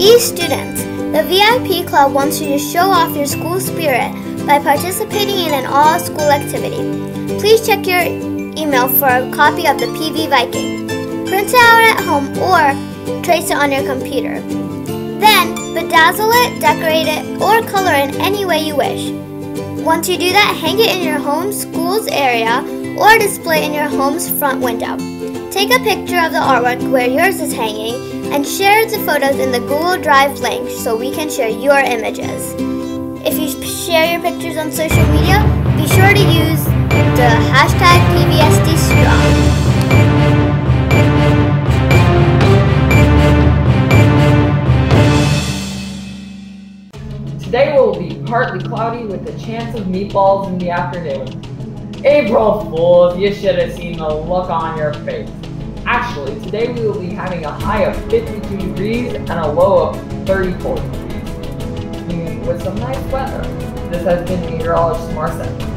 Hey students, the VIP Club wants you to show off your school spirit by participating in an all-school activity. Please check your email for a copy of the PV Viking. Print it out at home or trace it on your computer. Then, bedazzle it, decorate it, or color in any way you wish. Once you do that, hang it in your home school's area or display in your home's front window. Take a picture of the artwork where yours is hanging and share the photos in the Google Drive link so we can share your images. If you share your pictures on social media, be sure to use the hashtag PVSDstrong. Today will be partly cloudy with a chance of meatballs in the afternoon. April Fools, you should have seen the look on your face. Actually, today we will be having a high of 52 degrees and a low of 34 degrees. With some nice weather. This has been meteorologist Marcel.